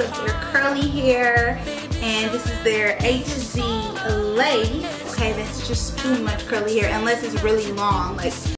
of their curly hair and this is their HD lace. Okay, that's just too much curly hair unless it's really long. Like